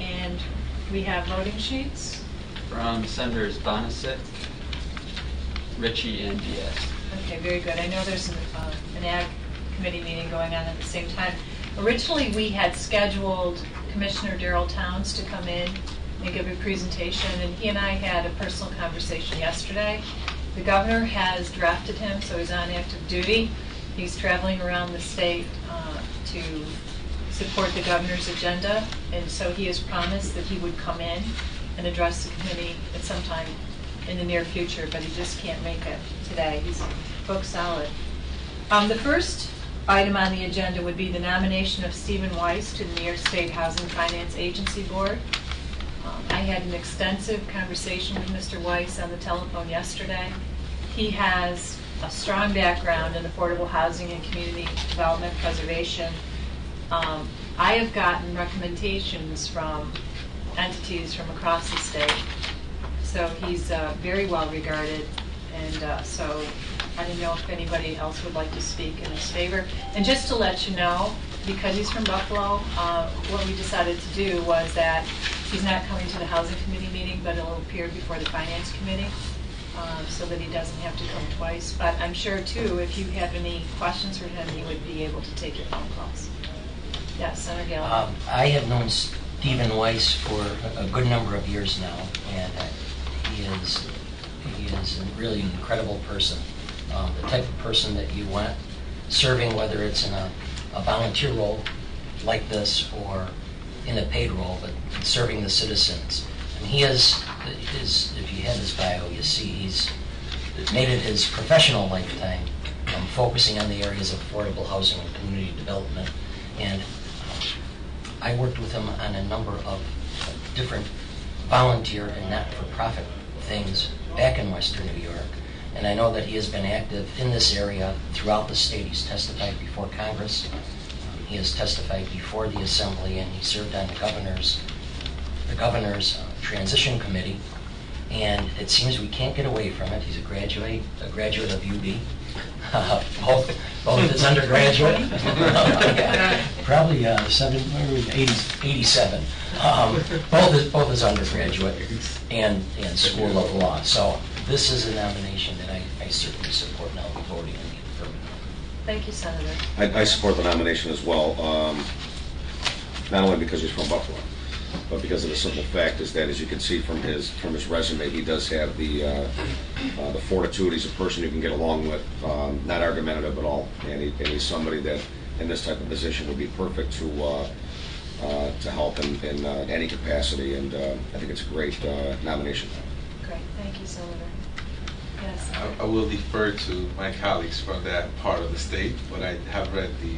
And we have voting sheets. From Senators Bonacic, Ritchie, and Diaz. Okay, very good. I know there's an, uh, an ag committee meeting going on at the same time. Originally, we had scheduled Commissioner Darryl Towns to come in and give a presentation, and he and I had a personal conversation yesterday. The governor has drafted him, so he's on active duty. He's traveling around the state uh, to support the governor's agenda, and so he has promised that he would come in and address the committee at some time in the near future, but he just can't make it today. He's booked solid. Um, The first item on the agenda would be the nomination of Stephen Weiss to the New York State Housing Finance Agency Board. Um, I had an extensive conversation with Mr. Weiss on the telephone yesterday. He has a strong background in affordable housing and community development preservation. Um, I have gotten recommendations from entities from across the state. So he's uh, very well regarded, and uh, so I don't know if anybody else would like to speak in his favor. And just to let you know, because he's from Buffalo, uh, what we decided to do was that he's not coming to the Housing Committee meeting, but he'll appear before the Finance Committee, uh, so that he doesn't have to come twice. But I'm sure, too, if you have any questions for him, he would be able to take your phone calls. Yes, Senator Gallivan. Um, I have known Stephen Weiss for a- good number of years now, and uh, he is, he is a really incredible person. Um, The type of person that you want serving, whether it's in a a volunteer role like this or in a paid role, but serving the citizens. And he is, is, if you have his bio, you see he's made it his professional lifetime, um, focusing on the areas of affordable housing and community development. And I worked with him on a number of different volunteer and not-for-profit things back in Western New York. And I know that he has been active in this area throughout the state. He's testified before Congress. He has testified before the Assembly, and he served on the governor's, the governor's uh, transition committee. And it seems we can't get away from it. He's a graduate, a graduate of UB. Both, both his undergraduate. Probably uh, seven, where was it, 80 87. Um, Both his, both his undergraduate and, and School of Law. So this is a nomination that I I certainly support, and I'll be voting in the affirmative. Thank you, Senator. I, I support the nomination as well, um, not only because he's from Buffalo, but because of the simple fact is that, as you can see from his, from his resume, he does have the, uh, uh, the fortitude, he's a person you can get along with, um, not argumentative at all, and he, and he's somebody that, in this type of position, would be perfect to, uh, uh, to help in, in uh, any capacity, and uh, I think it's a great uh, nomination. Great, thank you, Senator. Yes. I I will defer to my colleagues from that part of the state, but I have read the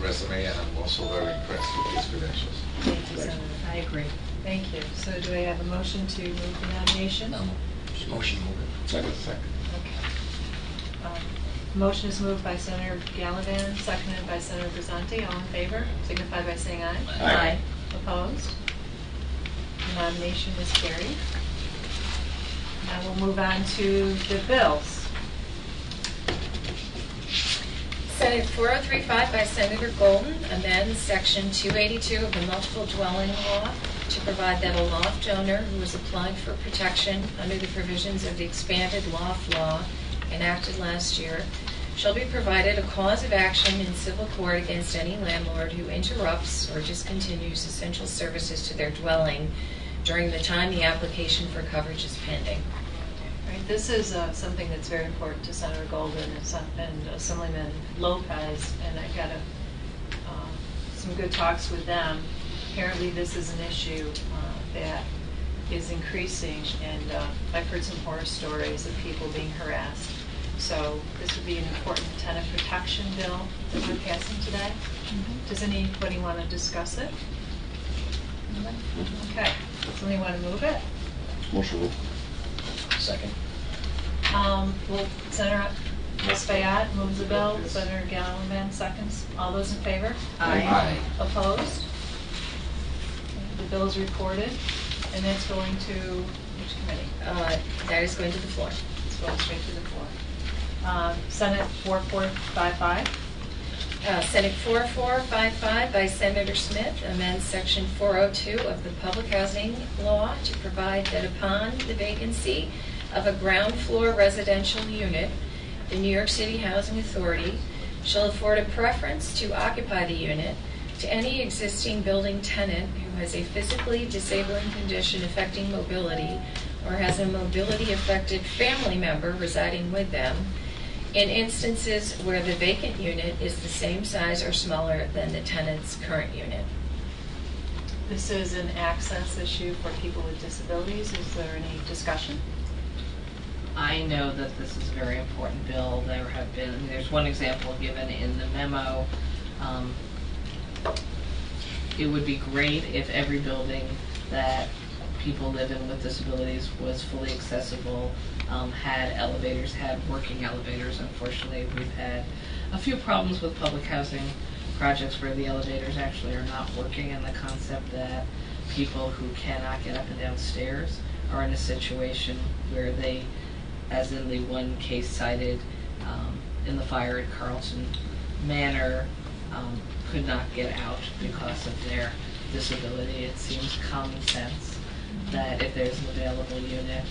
resume and I'm also very impressed with his credentials. Thank you, Senator. I agree. Thank you. So do I have a motion to move the nomination? Um, Motion move it. Second. Second. Okay. Um, Motion is moved by Senator Gallivan, seconded by Senator Grisanti. All in favor, signify by saying aye. Aye. Opposed? The nomination is carried. Now we'll move on to the bills. Senate 4035 by Senator Golden amends Section 282 of the multiple dwelling law to provide that a loft owner who is applying for protection under the provisions of the expanded loft law enacted last year shall be provided a cause of action in civil court against any landlord who interrupts or discontinues essential services to their dwelling during the time the application for coverage is pending. Right, this is uh, something that's very important to Senator Golden and Sen- and Assemblyman Lopez, and I got a, uh, some good talks with them. Apparently, this is an issue uh, that is increasing, and uh, I've heard some horror stories of people being harassed. So this would be an important tenant protection bill that we're passing today. Does anybody want to discuss it? Anybody? Okay, somebody want to move it? Motion rule. Second. Um, well, Senator Ms. Fayad moves the bill, Senator Gallivan seconds. All those in favor? Aye. Opposed? The bill is reported, and it's going to which committee? Uh, That is going to the floor. It's going straight to the floor. Um, Senate 4455, Uh, Senate 4455 by Senator Smith amends Section 402 of the Public Housing Law to provide that upon the vacancy of a ground floor residential unit, the New York City Housing Authority shall afford a preference to occupy the unit to any existing building tenant who has a physically disabling condition affecting mobility or has a mobility-affected family member residing with them in instances where the vacant unit is the same size or smaller than the tenant's current unit. This is an access issue for people with disabilities. Is there any discussion? I know that this is a very important bill. There have been, there's one example given in the memo. Um, It would be great if every building that people live in with disabilities was fully accessible, um, had elevators, had working elevators. Unfortunately, we've had a few problems with public housing projects where the elevators actually are not working, and the concept that people who cannot get up and down stairs are in a situation where they, as in the one case cited um, in the fire at Carlton Manor, um, could not get out because of their disability. It seems common sense that if there's an available unit,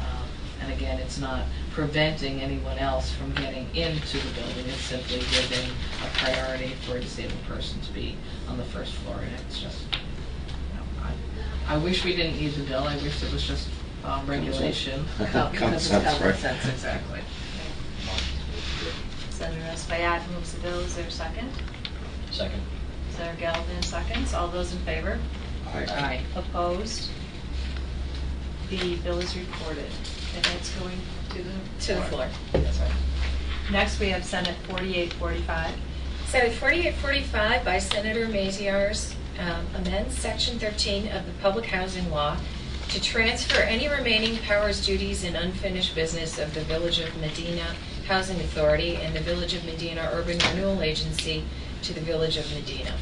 um, and again, it's not preventing anyone else from getting into the building, it's simply giving a priority for a disabled person to be on the first floor, and it's just, you know, I, I wish we didn't need the bill, I wish it was just um, regulation. Common because it's sense, common right? sense, exactly. Senator Espaillat moves the bill. Is there a second? Second. Senator Gallivan seconds. All those in favor? Aye. Opposed? The bill is reported, and it's going to the... To the floor. That's right. Next, we have Senate 4845. Senate 4845 by Senator Maziarz um, amends Section 13 of the Public Housing Law to transfer any remaining powers, duties, and unfinished business of the Village of Medina Housing Authority and the Village of Medina Urban Renewal Agency to the Village of Medina.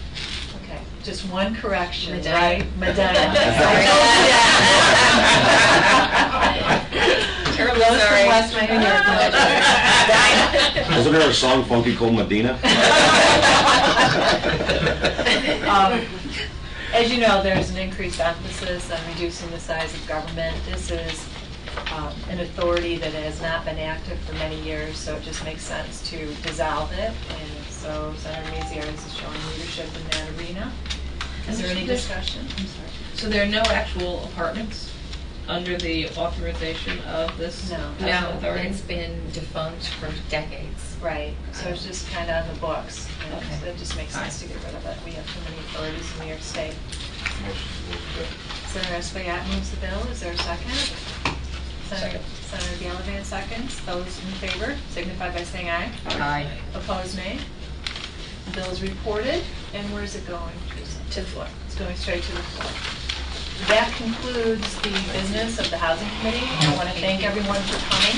Okay, just one correction, Medina. right? Medina. Terribly sorry. West Miami are Isn't there a song funky called Medina? Um, As you know, there's an increased emphasis on reducing the size of government. This is um, an authority that has not been active for many years, so it just makes sense to dissolve it. And so Senator Maziarz is showing leadership in that arena. Is there any discussion? I'm sorry. So there are no actual apartments under the authorization of this No. housing No, authority? it's been defunct for decades. Right, so it's just kind of on the books. and Okay. It just makes sense to get rid of it. We have too many authorities in New York State. Motion the bill. Senator Espaillat moves the bill. Is there a second? Senator Second. Senator Gallivan seconds. Those in favor signify by saying aye. Aye. Opposed, nay. The bill is reported, and where's it going? To the floor. It's going straight to the floor. That concludes the business of the Housing Committee. I want to thank everyone for coming.